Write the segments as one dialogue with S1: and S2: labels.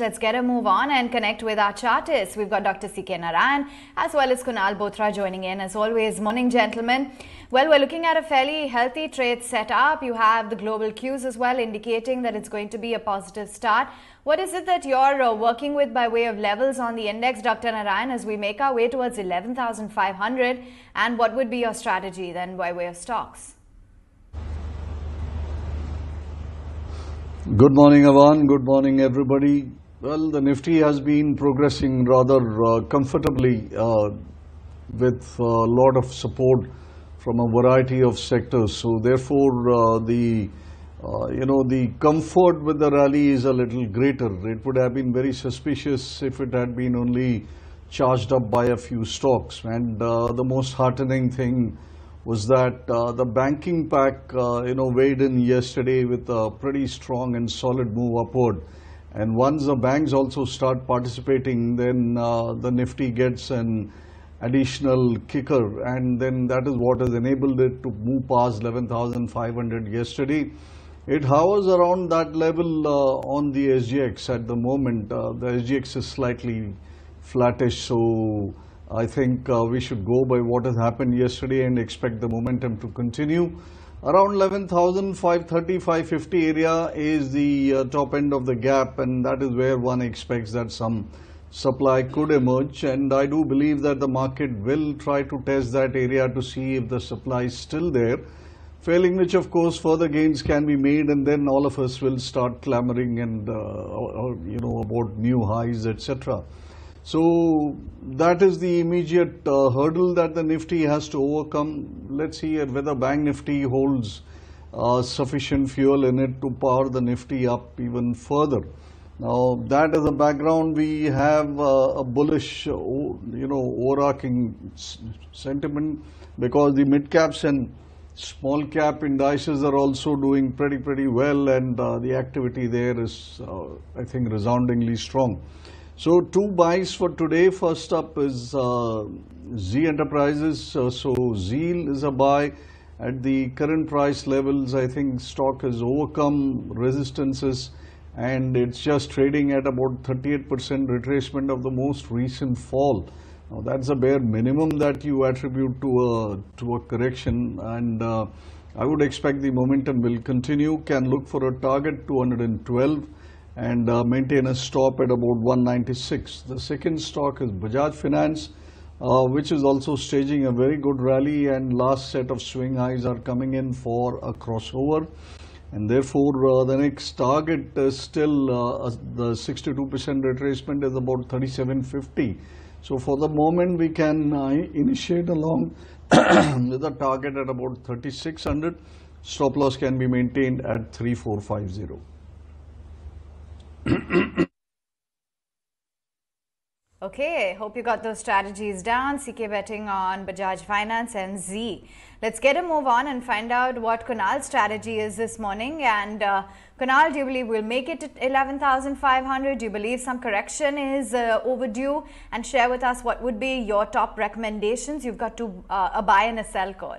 S1: Let's get a move on and connect with our chartists. We've got Dr. C.K. Narayan as well as Kunal Bothra joining in as always. Morning, gentlemen. Well, we're looking at a fairly healthy trade setup. You have the global cues as well indicating that it's going to be a positive start. What is it that you're uh, working with by way of levels on the index, Dr. Narayan, as we make our way towards 11,500? And what would be your strategy then by way of stocks?
S2: Good morning, Avan. Good morning, everybody. Well, the Nifty has been progressing rather uh, comfortably uh, with a lot of support from a variety of sectors. So therefore, uh, the uh, you know the comfort with the rally is a little greater. It would have been very suspicious if it had been only charged up by a few stocks. And uh, the most heartening thing was that uh, the banking pack, uh, you know, weighed in yesterday with a pretty strong and solid move upward. And once the banks also start participating, then uh, the Nifty gets an additional kicker, and then that is what has enabled it to move past 11,500 yesterday. It hovers around that level uh, on the SGX at the moment. Uh, the SGX is slightly flattish, so I think uh, we should go by what has happened yesterday and expect the momentum to continue. Around 11,530, 550 area is the uh, top end of the gap and that is where one expects that some supply could emerge and I do believe that the market will try to test that area to see if the supply is still there. Failing which of course further gains can be made and then all of us will start clamoring and uh, or, you know about new highs etc. So that is the immediate uh, hurdle that the Nifty has to overcome. Let's see whether Bank Nifty holds uh, sufficient fuel in it to power the Nifty up even further. Now that as a background, we have uh, a bullish, uh, you know, overarching sentiment because the mid caps and small cap indices are also doing pretty pretty well, and uh, the activity there is, uh, I think, resoundingly strong. So two buys for today. First up is uh, Zee Enterprises. Uh, so Zeal is a buy at the current price levels. I think stock has overcome resistances and it's just trading at about 38% retracement of the most recent fall. Now that's a bare minimum that you attribute to a to a correction and uh, I would expect the momentum will continue. Can look for a target 212 and uh, maintain a stop at about 196. The second stock is Bajaj Finance, uh, which is also staging a very good rally and last set of swing highs are coming in for a crossover. And therefore, uh, the next target is still uh, the 62% retracement is about 3750. So for the moment, we can uh, initiate along with a target at about 3600. Stop loss can be maintained at 3450.
S1: Okay, hope you got those strategies down. CK betting on Bajaj Finance and Zee. Let's get a move on and find out what Kunal's strategy is this morning. And uh, Kunal, do you believe we'll make it to 11,500? Do you believe some correction is uh, overdue? And share with us what would be your top recommendations. You've got to uh, a buy and a sell call.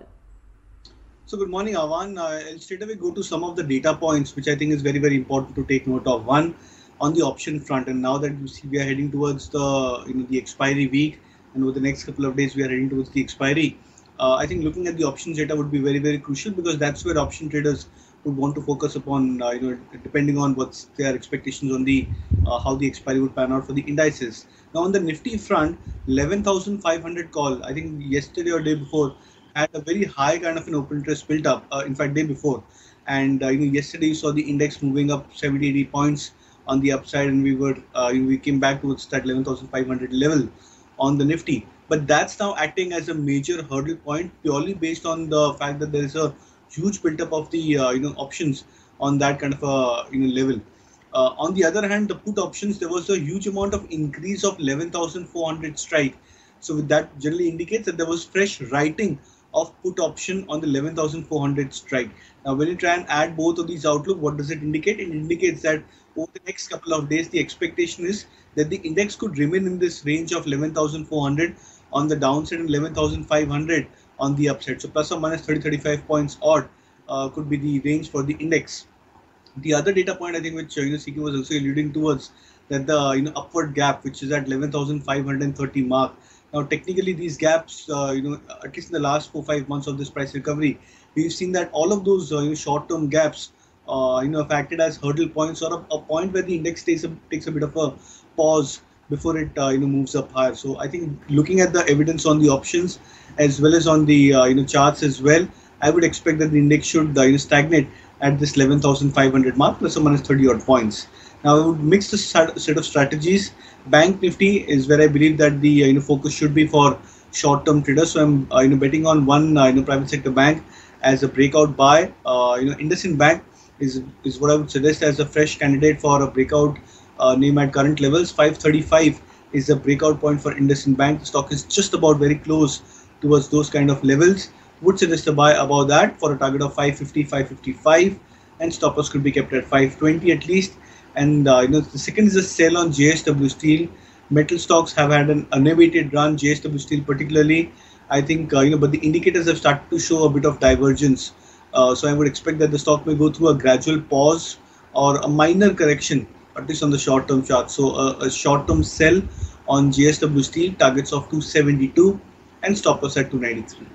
S3: So good morning, Avan. Uh, I'll straight away go to some of the data points, which I think is very, very important to take note of. One, on the option front, and now that you see we are heading towards the you know the expiry week, and over the next couple of days we are heading towards the expiry. Uh, I think looking at the options data would be very, very crucial because that's where option traders would want to focus upon, uh, you know, depending on what's their expectations on the uh, how the expiry would pan out for the indices. Now on the Nifty front, 11,500 call. I think yesterday or day before had a very high kind of an open interest built up. Uh, in fact, day before, and uh, you know, yesterday you saw the index moving up 70, 80 points on the upside, and we were uh, you know, we came back towards that 11,500 level on the Nifty. But that's now acting as a major hurdle point purely based on the fact that there is a huge build-up of the uh, you know options on that kind of a you know level. Uh, on the other hand, the put options there was a huge amount of increase of 11,400 strike. So that generally indicates that there was fresh writing of put option on the 11,400 strike. Now, when you try and add both of these outlook, what does it indicate? It indicates that over the next couple of days, the expectation is that the index could remain in this range of 11,400 on the downside and 11,500 on the upside. So plus or minus 30, 35 points odd uh, could be the range for the index. The other data point I think which uh, CK was also alluding towards that the you know upward gap, which is at 11,530 mark. Now, technically, these gaps, uh, you know, at least in the last four five months of this price recovery, we've seen that all of those uh, you know, short-term gaps, uh, you know, have acted as hurdle points or a, a, point where the index takes a takes a bit of a pause before it uh, you know moves up higher. So I think looking at the evidence on the options as well as on the uh, you know charts as well, I would expect that the index should uh, you know stagnate at this 11,500 mark plus or minus 30 odd points. Now I would mix the set of strategies. Bank Nifty is where I believe that the uh, you know focus should be for short-term traders. So I'm uh, you know betting on one uh, you know private sector bank as a breakout buy. You know IndusInd Bank is is what I would suggest as a fresh candidate for a breakout name at current levels. 535 is the breakout point for IndusInd Bank. The stock is just about very close towards those kind of levels. Would suggest a buy above that for a target of 550, 555, and stop loss could be kept at 520 at least. And uh, you know, the second is a sell on JSW Steel. Metal stocks have had an unabated run. JSW Steel, particularly, I think uh, you know, but the indicators have started to show a bit of divergence. Uh, so I would expect that the stock may go through a gradual pause or a minor correction, at least on the short-term chart. So uh, a short-term sell on JSW Steel, targets of 272 and stop loss at 293.